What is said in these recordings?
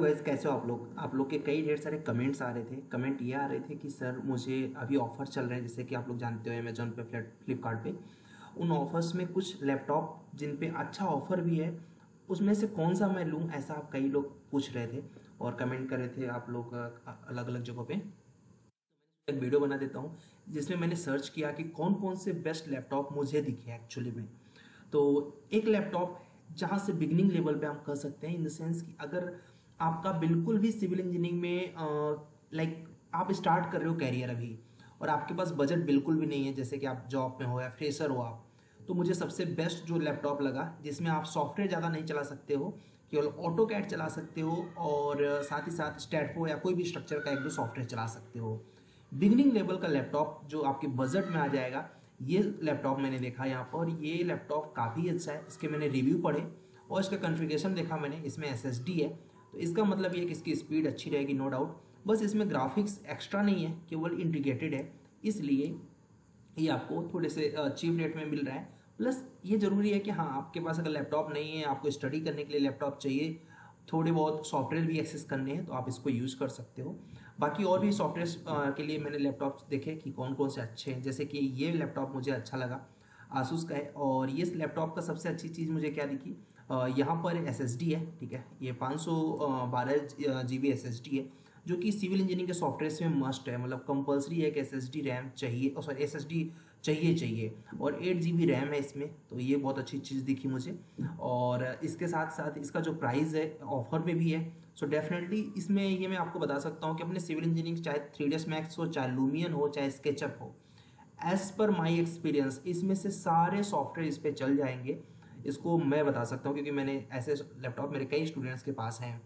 वैसे कैसे हो आप लोग? आप लोग के कई ढेर सारे कमेंट्स आ रहे थे। कमेंट ये आ रहे थे कि, सर, मुझे अभी ऑफ़र चल रहे हैं, जैसे कि आप लोग जानते हो अमेजोन पे फ्लिपकार्ट पे। उन ऑफर्स में कुछ लैपटॉप जिन पे अच्छा ऑफ़र भी है, उसमें से कौन सा मैं लूँ? ऐसा आप कई लोग पूछ रहे थे और कमेंट कर रहे थे आप लोग अलग अलग जगहों पर एक वीडियो बना देता हूँ, जिसमें मैंने सर्च किया कि कौन कौन से बेस्ट लैपटॉप मुझे दिखे एक्चुअली में। तो एक लैपटॉप जहाँ से बिगनिंग लेवल पे हम कह सकते हैं इन द सेंस कि अगर आपका बिल्कुल भी सिविल इंजीनियरिंग में लाइक आप स्टार्ट कर रहे हो कैरियर अभी और आपके पास बजट बिल्कुल भी नहीं है, जैसे कि आप जॉब में हो या फ्रेशर हो आप तो मुझे सबसे बेस्ट जो लैपटॉप लगा, जिसमें आप सॉफ्टवेयर ज़्यादा नहीं चला सकते हो, केवल ऑटो कैड चला सकते हो और साथ ही साथ स्टैटफो या कोई भी स्ट्रक्चर का एक दो सॉफ्टवेयर चला सकते हो। बिगनिंग लेवल का लैपटॉप जो आपके बजट में आ जाएगा, ये लैपटॉप मैंने देखा यहाँ पर, ये लैपटॉप काफ़ी अच्छा है, इसके मैंने रिव्यू पढ़े और इसका कन्फिगेशन देखा मैंने, इसमें एसएसडी है तो इसका मतलब ये कि इसकी स्पीड अच्छी रहेगी नो डाउट बस इसमें ग्राफिक्स एक्स्ट्रा नहीं है, केवल इंटीग्रेटेड है. इसलिए ये आपको थोड़े से चीप रेट में मिल रहा है. प्लस ये ज़रूरी है कि हाँ आपके पास अगर लैपटॉप नहीं है, आपको स्टडी करने के लिए लैपटॉप चाहिए, थोड़े बहुत सॉफ्टवेयर भी एक्सेस करने हैं तो आप इसको यूज़ कर सकते हो. बाकी और भी सॉफ्टवेयर के लिए मैंने लैपटॉप देखे कि कौन कौन से अच्छे हैं. जैसे कि ये लैपटॉप मुझे अच्छा लगा आसूस का है. और ये लैपटॉप का सबसे अच्छी चीज़ मुझे क्या दिखी? यहाँ पर एसएसडी है, ठीक है? ये पाँच सौ बारह जी बी है, जो कि सिविल इंजीनियरिंग के सॉफ्टवेयर में मस्ट है। मतलब कंपलसरी है कि एस एस डी रैम चाहिए सॉरी एस एस डी चाहिए चाहिए। और एट जी बी रैम है इसमें तो ये बहुत अच्छी चीज़ दिखी मुझे। और इसके साथ साथ इसका जो प्राइस है ऑफ़र में भी है। सो डेफिनेटली इसमें ये मैं आपको बता सकता हूँ कि अपने सिविल इंजीनियरिंग, चाहे थ्री डी मैक्स हो, चाहे लूमियन हो, चाहे स्केचअप हो एज पर माई एक्सपीरियंस इसमें से सारे सॉफ्टवेयर इस पर चल जाएँगे। इसको मैं बता सकता हूँ क्योंकि मैंने ऐसे लैपटॉप मेरे कई स्टूडेंट्स के पास हैं।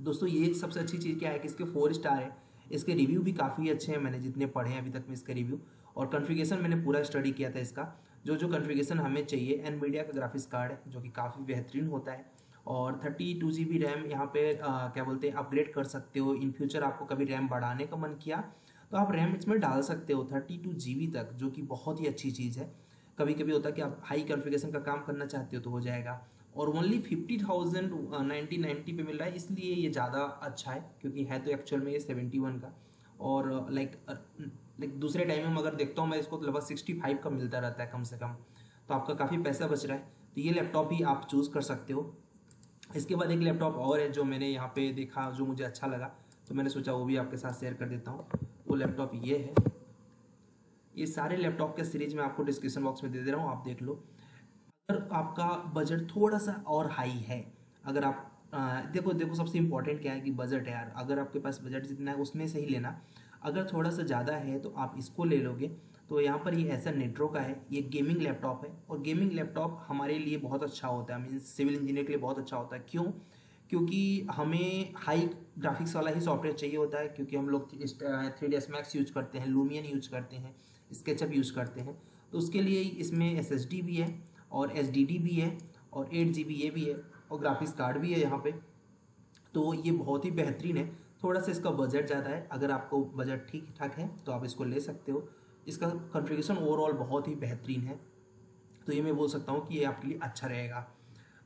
दोस्तों ये सबसे अच्छी चीज़ क्या है कि इसके फोर स्टार है। इसके रिव्यू भी काफ़ी अच्छे हैं मैंने जितने पढ़े हैं अभी तक में इसके रिव्यू और कन्फिगेशन मैंने पूरा स्टडी किया था इसका। जो जो कन्फिगेशन हमें चाहिए एन का ग्राफिक्स कार्ड है जो कि काफ़ी बेहतरीन होता है। और thirty two G B RAM यहाँ पे आ, क्या बोलते हैं अपग्रेड कर सकते हो। इन फ्यूचर आपको कभी रैम बढ़ाने का मन किया तो आप रैम इसमें डाल सकते हो थर्टी टू जी बी तक जो कि बहुत ही अच्छी चीज़ है। कभी कभी होता है कि आप हाई क्वालिफिकेशन का काम करना चाहते हो तो हो जाएगा। और only fifty thousand ninety ninety पे मिल रहा है, इसलिए ये ज़्यादा अच्छा है, क्योंकि है तो एक्चुअल में ये सेवेंटी वन का। और लाइक लाइक दूसरे टाइम में अगर देखता हूँ, मैं इसको तो लगभग सिक्सटी फाइव का मिलता रहता है कम से कम। तो आपका काफ़ी पैसा बच रहा है। तो ये लैपटॉप ही आप चूज़ कर सकते हो। इसके बाद एक लैपटॉप और है जो मैंने यहाँ पे देखा, जो मुझे अच्छा लगा तो मैंने सोचा वो भी आपके साथ शेयर कर देता हूँ। वो लैपटॉप ये है। ये सारे लैपटॉप के सीरीज़ में आपको डिस्क्रिप्शन बॉक्स में दे दे रहा हूँ आप देख लो। अगर आपका बजट थोड़ा सा और हाई है अगर आप आ, देखो देखो सबसे इंपॉर्टेंट क्या है कि बजट है यार। अगर आपके पास बजट जितना है उसमें से ही लेना। अगर थोड़ा सा ज़्यादा है तो आप इसको ले लोगे। तो यहाँ पर ये ऐसा नेट्रो का है ये गेमिंग लैपटॉप है। और गेमिंग लैपटॉप हमारे लिए बहुत अच्छा होता है। मीन सिविल इंजीनियर के लिए बहुत अच्छा होता है। क्यों? क्योंकि हमें हाई ग्राफिक्स वाला ही सॉफ्टवेयर चाहिए होता है क्योंकि हम लोग थ्री डी मैक्स यूज़ करते हैं लूमियन यूज़ करते हैं। स्केचअप यूज़ करते हैं। तो उसके लिए इसमें एसएसडी भी है और एसडीडी भी है और एट जीबी ये भी है और ग्राफिक्स कार्ड भी है यहाँ पे। तो ये बहुत ही बेहतरीन है। थोड़ा सा इसका बजट ज़्यादा है। अगर आपको बजट ठीक ठाक है तो आप इसको ले सकते हो। इसका कॉन्फ़िगरेशन ओवरऑल बहुत ही बेहतरीन है। तो ये मैं बोल सकता हूँ कि ये आपके लिए अच्छा रहेगा।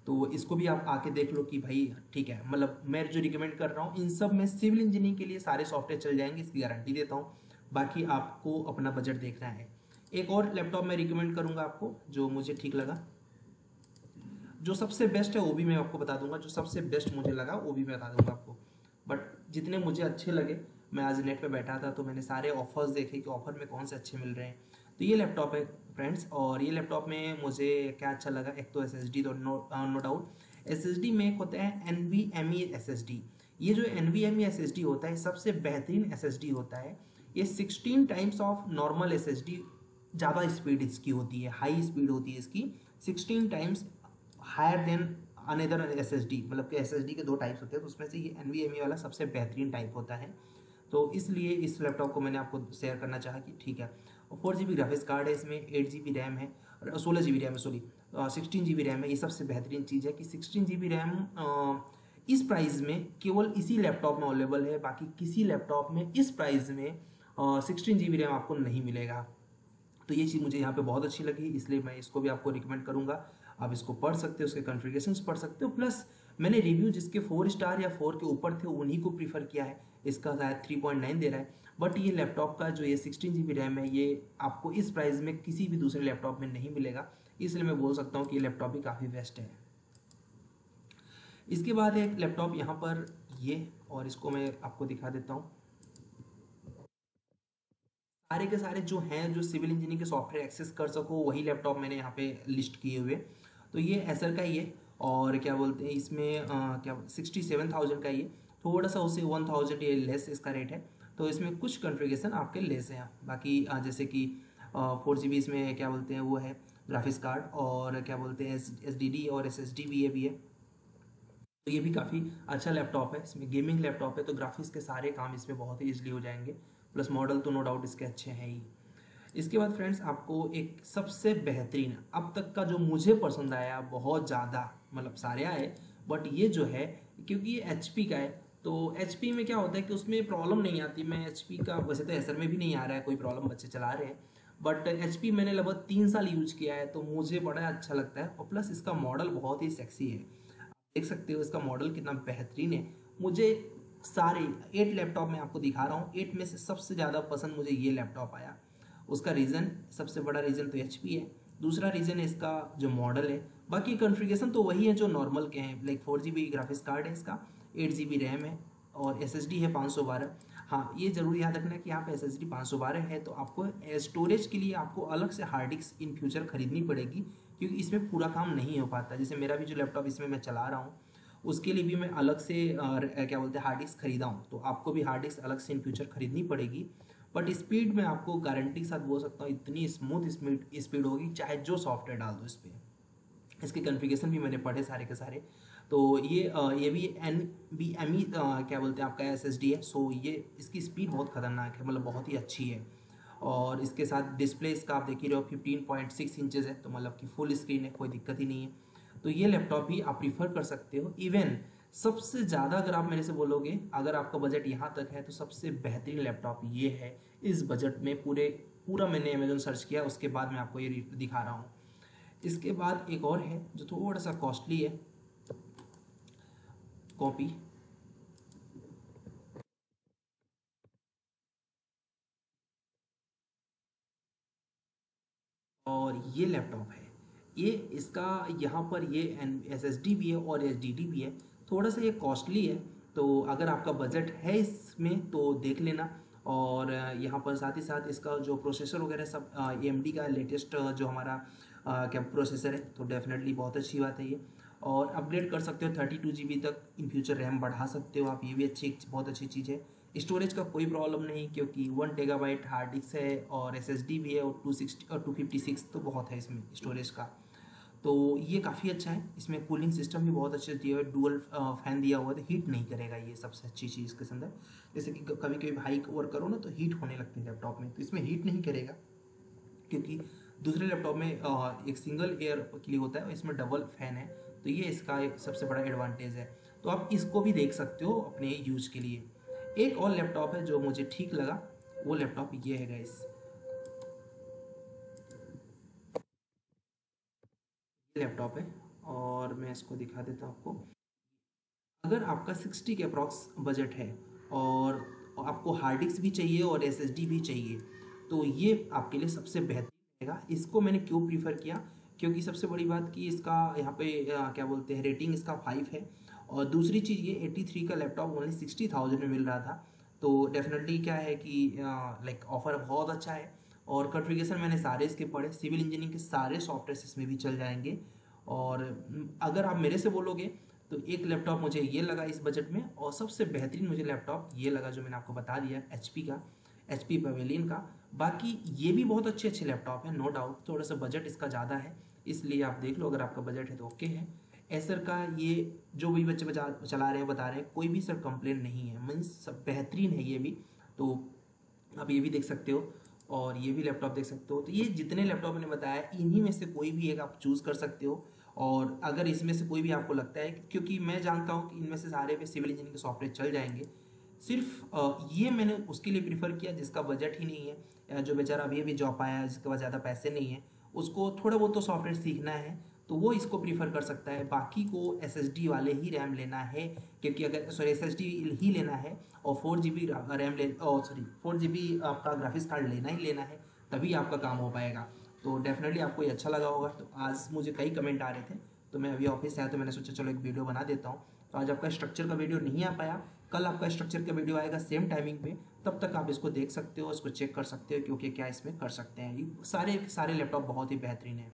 तो इसको भी आप आके देख लो कि भाई ठीक है। मतलब मैं जो रिकमेंड कर रहा हूँ, इन सब में सिविल इंजीनियरिंग के लिए सारे सॉफ्टवेयर चल जाएँगे, इसकी गारंटी देता हूँ। बाकी आपको अपना बजट देखना है। एक और लैपटॉप मैं रिकमेंड करूँगा आपको, जो मुझे ठीक लगा। जो सबसे बेस्ट है, वो भी मैं आपको बता दूँगा। जो सबसे बेस्ट मुझे लगा, वो भी मैं बता दूँगा आपको। बट जितने मुझे अच्छे लगे, मैं आज नेट पे बैठा था तो मैंने सारे ऑफर्स देखे कि ऑफ़र में कौन से अच्छे मिल रहे हैं। तो ये लैपटॉप है फ्रेंड्स और ये लैपटॉप में मुझे क्या अच्छा लगा, एक तो S S D no doubt S S D में एक होता है N V M E S S D ये जो N V M E S S D होता है, सबसे बेहतरीन एस एस डी होता है ये sixteen times of normal S S D ज़्यादा स्पीड इसकी होती है हाई स्पीड होती है इसकी। Sixteen times higher than another S मतलब कि एस के दो टाइप्स होते हैं तो उसमें से ये एन वी एम ई वाला सबसे बेहतरीन टाइप होता है। तो इसलिए इस लैपटॉप को मैंने आपको शेयर करना चाहा कि ठीक है। Four G B graphics card है इसमें एट जी बी रैम है सोलह जी बी रैम है sorry sixteen G B RAM है, ये सबसे बेहतरीन चीज़ है कि सिक्सटीन जी बी रैम इस प्राइस में केवल इसी लैपटॉप में अवेलेबल है, बाकी किसी लैपटॉप में इस प्राइस में सिक्सटीन जी बी रैम आपको नहीं मिलेगा। तो ये चीज़ मुझे यहाँ पे बहुत अच्छी लगी, इसलिए मैं इसको भी आपको रिकमेंड करूँगा। आप इसको पढ़ सकते हो, उसके कॉन्फ़िगरेशन पढ़ सकते हो प्लस मैंने रिव्यू जिसके फोर स्टार या फोर के ऊपर थे, उन्हीं को प्रीफर किया है। इसका शायद थ्री पॉइंट नाइन दे रहा है। बट ये लैपटॉप का जो ये सिक्सटीन जी बी रैम है, ये आपको इस प्राइस में किसी भी दूसरे लैपटॉप में नहीं मिलेगा। इसलिए मैं बोल सकता हूँ कि ये लैपटॉप भी काफ़ी बेस्ट है। इसके बाद एक लैपटॉप यहाँ पर ये, और इसको मैं आपको दिखा देता हूँ। सारे के सारे जो हैं जो सिविल इंजीनियरिंग के सॉफ्टवेयर एक्सेस कर सको वही लैपटॉप मैंने यहाँ पे लिस्ट किए हुए। तो ये एसर का ही है और क्या बोलते हैं इसमें आ, क्या सिक्सटी सेवन थाउज़ेंड का ये थोड़ा सा उससे वन थाउज़ेंड ये लेस इसका रेट है। तो इसमें कुछ कन्फिगेशन आपके लेस हैं। बाकी आ, जैसे कि फोर जी बी इसमें क्या बोलते हैं वो है ग्राफिक्स कार्ड और क्या बोलते हैं एस डी डी और एस एस डी भी ये भी है। तो ये भी काफ़ी अच्छा लैपटॉप है। इसमें गेमिंग लैपटॉप है तो ग्राफिक्स के सारे काम इसमें बहुत ही ईजिली हो जाएँगे। प्लस मॉडल तो नो डाउट इसके अच्छे हैं ही। इसके बाद फ्रेंड्स आपको एक सबसे बेहतरीन, अब तक का जो मुझे पसंद आया, बहुत ज़्यादा मतलब सारे आए बट ये जो है, क्योंकि ये एचपी का है तो एचपी में क्या होता है कि उसमें प्रॉब्लम नहीं आती। मैं एचपी का, वैसे तो एसर में भी नहीं आ रहा है, कोई प्रॉब्लम बच्चे चला रहे हैं बट एचपी मैंने लगभग तीन साल यूज़ किया है तो मुझे बड़ा अच्छा लगता है। और प्लस इसका मॉडल बहुत ही सेक्सी है। देख सकते हो इसका मॉडल कितना बेहतरीन है। मुझे सारे एट लैपटॉप में आपको दिखा रहा हूँ। एट में से सबसे ज़्यादा पसंद मुझे ये लैपटॉप आया। उसका रीज़न सबसे बड़ा रीज़न तो HP है। दूसरा रीज़न इसका जो मॉडल है। बाकी कॉन्फ़िगरेशन तो वही है जो नॉर्मल के हैं। Like four G B graphics card है इसका एट जी बी रैम है और एस एस डी है पाँच सौ बारह। हाँ ये ज़रूर याद रखना कि यहाँ पे एस एस डी पाँच सौ बारह है तो आपको स्टोरेज के लिए आपको अलग से हार्ड डिस्क इन फ्यूचर खरीदनी पड़ेगी, क्योंकि इसमें पूरा काम नहीं हो पाता। जैसे मेरा भी जो लैपटॉप इसमें मैं चला रहा हूँ उसके लिए भी मैं अलग से क्या बोलते हैं हार्ड डिस्क खरीदा हूँ। तो आपको भी हार्ड डिस्क अलग से इन फ्यूचर खरीदनी पड़ेगी। बट स्पीड में आपको गारंटी के साथ बोल सकता हूँ, इतनी स्मूथ स्पीड स्पीड होगी, चाहे जो सॉफ्टवेयर डाल दो इस पर इसके कन्फिगेशन भी मैंने पढ़े सारे के सारे। तो ये ये भी एन बी एम ई क्या बोलते हैं, आपका एस एस डी है। सो ये, इसकी स्पीड बहुत खतरनाक है मतलब बहुत ही अच्छी है। और इसके साथ डिस्प्ले इसका आप देख ही रहे हो फिफ्टीन पॉइंट सिक्स इंचज़ है। तो मतलब कि फुल स्क्रीन है, कोई दिक्कत ही नहीं है। तो ये लैपटॉप भी आप प्रीफर कर सकते हो. इवन सबसे ज़्यादा अगर आप मेरे से बोलोगे, अगर आपका बजट यहाँ तक है तो सबसे बेहतरीन लैपटॉप ये है. इस बजट में पूरे, पूरा मैंने अमेजोन सर्च किया, उसके बाद मैं आपको ये दिखा रहा हूँ. इसके बाद एक और है, जो थोड़ा सा कॉस्टली है. कॉपी और ये लैपटॉप है. ये इसका यहाँ पर ये एन एस एस डी भी है और एस डी डी भी है। थोड़ा सा ये कॉस्टली है तो अगर आपका बजट है इसमें तो देख लेना। और यहाँ पर साथ ही साथ इसका जो प्रोसेसर वगैरह सब ए एम डी का लेटेस्ट जो हमारा क्या प्रोसेसर है तो डेफिनेटली बहुत अच्छी बात है ये। और अपग्रेड कर सकते हो थर्टी टू जी बी तक इन फ्यूचर रैम बढ़ा सकते हो आप, ये भी अच्छी, बहुत अच्छी चीज़ है। स्टोरेज का कोई प्रॉब्लम नहीं, क्योंकि वन टेगाबाइट हार्ड डिस्क है और एस एस डी भी है और टू और टू तो बहुत है इसमें, स्टोरेज का। तो ये काफ़ी अच्छा है। इसमें कूलिंग सिस्टम भी बहुत अच्छे दिया हुआ है डुअल फ़ैन दिया हुआ है तो हीट नहीं करेगा ये सबसे अच्छी चीज़ इसके अंदर जैसे कि कभी कभी हाइक ओवर करो ना तो हीट होने लगती है लैपटॉप में तो इसमें हीट नहीं करेगा, क्योंकि दूसरे लैपटॉप में एक सिंगल एयर के लिए होता है इसमें डबल फ़ैन है तो ये इसका सबसे बड़ा एडवांटेज है। तो आप इसको भी देख सकते हो अपने यूज़ के लिए। एक और लैपटॉप है जो मुझे ठीक लगा वो लैपटॉप ये है गाइस लैपटॉप है और मैं इसको दिखा देता हूँ आपको। अगर आपका 60 के अप्रॉक्स बजट है और आपको हार्ड डिस्क भी चाहिए और एसएसडी भी चाहिए तो ये आपके लिए सबसे बेहतरीन रहेगा। इसको मैंने क्यों प्रीफर किया? क्योंकि सबसे बड़ी बात कि इसका यहाँ पे आ, क्या बोलते हैं रेटिंग इसका फाइव है। और दूसरी चीज़ ये एट्टी थ्री का लैपटॉप ओनली सिक्सटी थाउज़ेंड में मिल रहा था। तो डेफिनेटली क्या है कि लाइक ऑफ़र बहुत अच्छा है। और कॉन्फ़िगरेशन मैंने सारे इसके पढ़े। सिविल इंजीनियरिंग के सारे सॉफ्टवेयर इसमें भी चल जाएँगे। और अगर आप मेरे से बोलोगे तो एक लैपटॉप मुझे ये लगा इस बजट में और सबसे बेहतरीन मुझे लैपटॉप ये लगा जो मैंने आपको बता दिया एच का एच पी पवेलियन का। बाकी ये भी बहुत अच्छे अच्छे लैपटॉप हैं नो डाउट थोड़ा सा बजट इसका ज़्यादा है, इसलिए आप देख लो, अगर आपका बजट है तो ओके है। एसर का ये जो भी बच्चे बचा, चला रहे हैं, बता रहे हैं, कोई भी सर कंप्लेन नहीं है। मीन्स सब बेहतरीन है ये भी। तो आप ये भी देख सकते हो और ये भी लैपटॉप देख सकते हो। तो ये जितने लैपटॉप मैंने बताया, इन्हीं में से कोई भी एक आप चूज़ कर सकते हो। और अगर इसमें से कोई भी आपको लगता है, क्योंकि मैं जानता हूँ कि इनमें से सारे पे सिविल इंजीनियरिंग के सॉफ्टवेयर चल जाएँगे। सिर्फ़ ये मैंने उसके लिए प्रीफर किया जिसका बजट ही नहीं है। जो बेचारा अभी अभी जॉब आया जिसके पास ज़्यादा पैसे नहीं है, उसको थोड़ा बहुत तो सॉफ्टवेयर सीखना है। तो वो इसको प्रीफर कर सकता है। बाकी को एसएसडी वाले ही रैम लेना है, क्योंकि अगर सॉरी एसएसडी ही लेना है और फोर जी रैम ले सॉरी फोर जी आपका ग्राफिक्स कार्ड लेना ही लेना है, तभी आपका काम हो पाएगा। तो डेफिनेटली आपको ये अच्छा लगा होगा। तो आज मुझे कई कमेंट आ रहे थे तो मैं अभी ऑफ़िस आया तो मैंने सोचा, चलो एक वीडियो बना देता हूँ। तो आज आपका स्ट्रक्चर का वीडियो नहीं आ पाया। कल आपका स्ट्रक्चर का वीडियो आएगा सेम टाइमिंग पे। तब तक आप इसको देख सकते हो, इसको चेक कर सकते हो क्योंकि क्या इसमें कर सकते हैं। सारे सारे लैपटॉप बहुत ही बेहतरीन है।